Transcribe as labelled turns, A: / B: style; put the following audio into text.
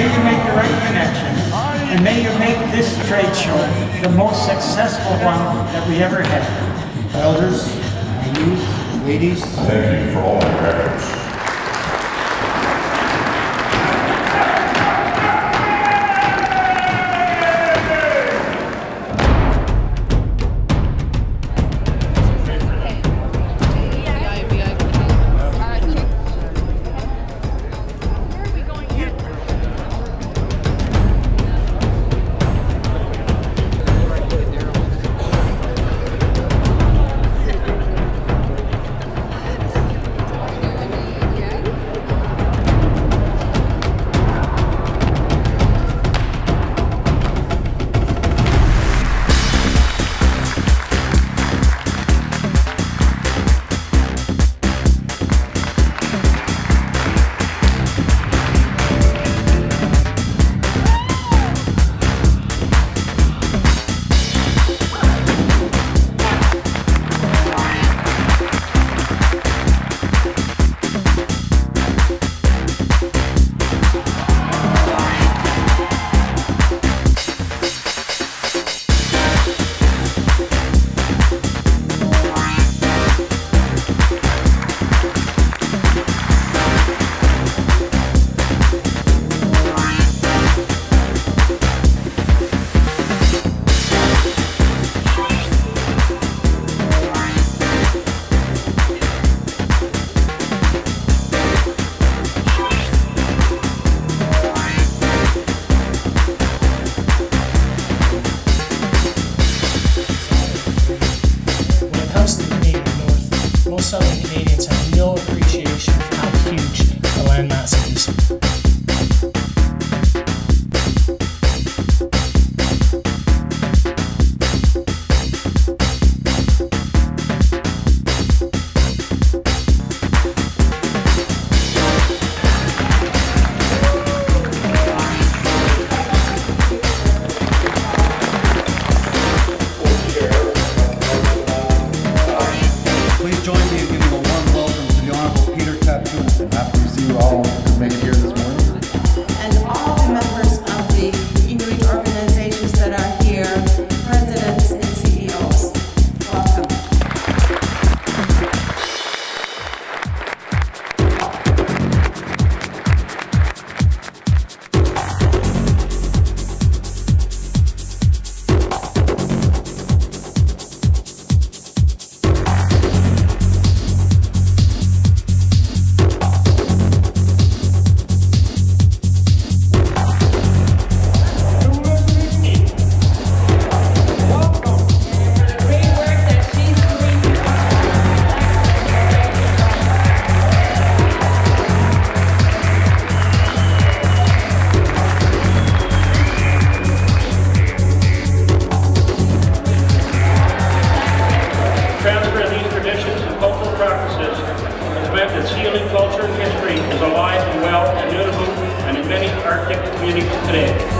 A: may you make the right connections, and may you make this trade show the most successful one that we ever had. Elders, youth, ladies.
B: Thank you for all your efforts.
C: Alive and well and Nunavut and in many Arctic communities today.